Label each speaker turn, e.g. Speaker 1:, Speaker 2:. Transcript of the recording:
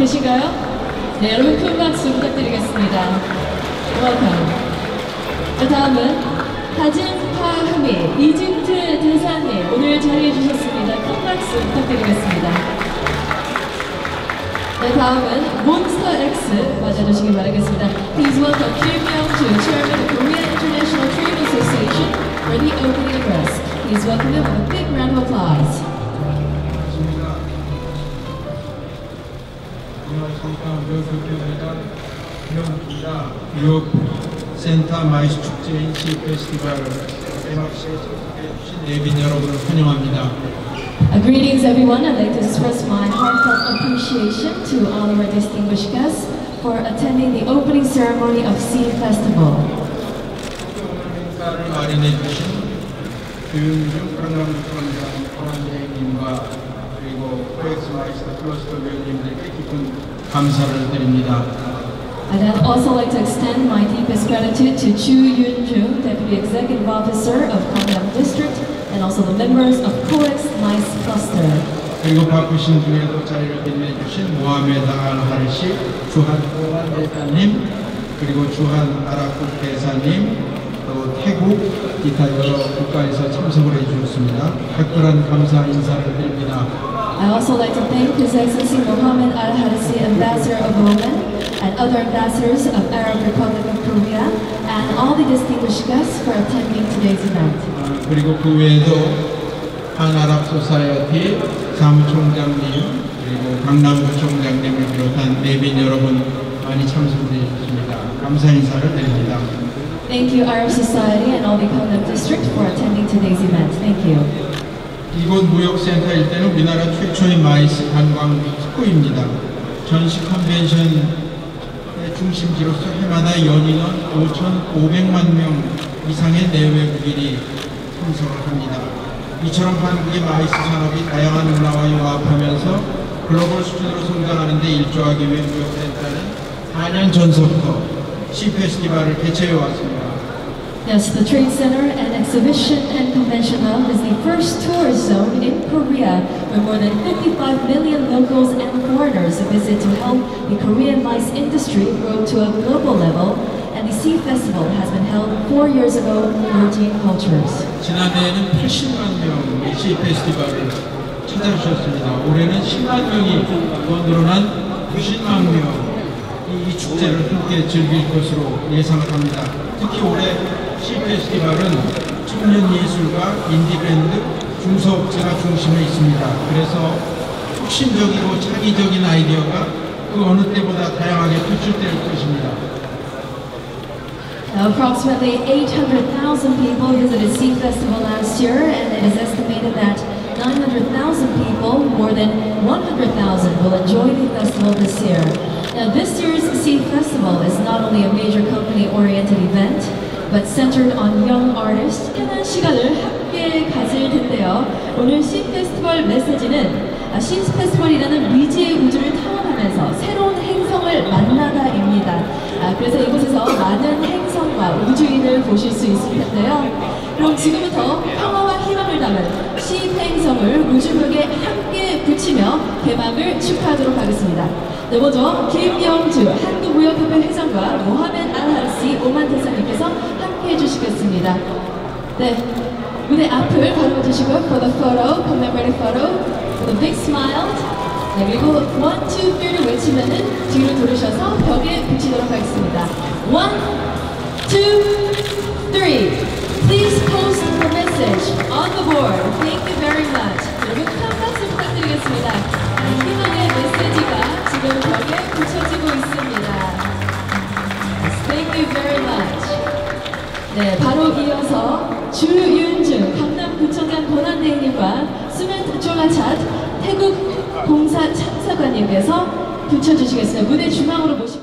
Speaker 1: 계신가요? 네, 여러분 큰 박수 부탁드리겠습니다. 자, 다음은 다진파흠이 이진트 대사님 오늘 자리해 주셨습니다. 큰 박수 부탁드리겠습니다. 네, 다음은 몬스터 X 맞아주시기 바라겠습니다. Please welcome Kim Young-joo, Chairman of Korea International Trade Association for the opening address. Please welcome him with a big round of applause.
Speaker 2: 안녕하십니까. 무역교회가 무역기자 무역 센터 마이스 축제인 시 페스티벌 개막식에 참석해주신 예빈 여러분을 환영합니다.
Speaker 1: Uh, greetings, everyone. I'd like to express my heartfelt appreciation to all of our distinguished guests for attending the opening ceremony of Sea Festival.
Speaker 2: 행사를 마련해 주신 규윤중 관광부총장 권한대행님과 그리고 코엑스 마이스 클러스터 위원님들께 깊은 감사를 드립니다.
Speaker 1: I'd also like to extend my deepest gratitude to Chu Yun-jung, Deputy Executive Officer of Gangnam District, and also the members of COEX MICE Cluster.
Speaker 2: 그리고 바쁘신 중에도 자리를 빛내주신 모하메드 알 하르시, 주한 오만 대사님, 그리고 주한 아랍국 대사님, 또 태국 기타 여러 국가에서 참석을 해주셨습니다. 각별한 감사 인사를 드립니다.
Speaker 1: I also like to thank His Excellency Mohammed Al Harisi, Ambassador of Oman, and other ambassadors of Arab Republic of Korea, and all the distinguished guests for attending today's event.
Speaker 2: 아, 그리고 그 외에도 한아랍 소사이어티 사무총장님, 그리고 강남구총장님을 비롯한 내빈 여러분 많이 참석해 주셨습니다. 감사 인사를 드립니다.
Speaker 1: Thank you, Arab Society and all the Gangnam District for attending today's event. Thank you.
Speaker 2: 이곳 무역센터 일대는 우리나라 최초의 마이스 관광 특구입니다. 전시 컨벤션의 중심지로서 해마다 연인원 5,500만 명 이상의 내외국인이 참석을 합니다. 이처럼 한국의 마이스 산업이 다양한 문화와 융합하면서 글로벌 수준으로 성장하는 데 일조하기 위해 무역센터는 4년 전서부터 C-페스티벌을 개최해 왔습니다.
Speaker 1: Yes, the Trade Center and Exhibition and Convention Hub is the first tourist zone in Korea where more than 55 million locals and foreigners visit to help the Korean mice industry grow to a global level. And the Sea Festival has been held four years ago, merging cultures.
Speaker 2: 지난해에는 80만 명의 시 페스티벌을 찾아주셨습니다. 올해는 10만 명이 더 늘어난 90만 명 이 이 축제를 함께 즐길 것으로 예상합니다. 특히 올해 시 페스티벌은 청년 예술가, 인디밴드, 중소업체가 중심에 있습니다. 그래서 혁신적이고 창의적인 아이디어가 그 어느 때보다 다양하게 표출될 것입니다.
Speaker 1: Now, approximately 800,000 people visited Sea Festival last year, and it is estimated that 900,000 people, more than 100,000, will enjoy the festival this year. Now, this year's Sea Festival is not only a major company-oriented event, but centered on young artists. 편한 시간을 함께 가질 텐데요. 오늘 시 페스티벌 메시지는 아, 시 페스티벌이라는 미지의 우주를 탐험하면서 새로운 행성을 만나다입니다. 아, 그래서 이곳에서 많은 행성과 우주인을 보실 수 있을 텐데요. 그럼 지금부터 평화와 희망을 담은 시 행성을 우주벽에 함께 붙이며 개막을 축하하도록 하겠습니다. 네, 먼저 김영주 한국무역협회 회장과 모하멘 알하르시 오만 대사님께서 함께 해 주시겠습니다. 네, 무대 앞을 바라보시고 for the photo, commemorative photo, with a big smile. 네, 그리고 one, two, three를 외치면은 뒤로 돌으셔서 벽에 붙이도록 하겠습니다. One, two, 네, 바로 이어서 주윤중 강남구청장 권한대행님과 수멘 졸라찬 태국 공사 참사관님께서 붙여주시겠습니다. 무대 중앙으로 모시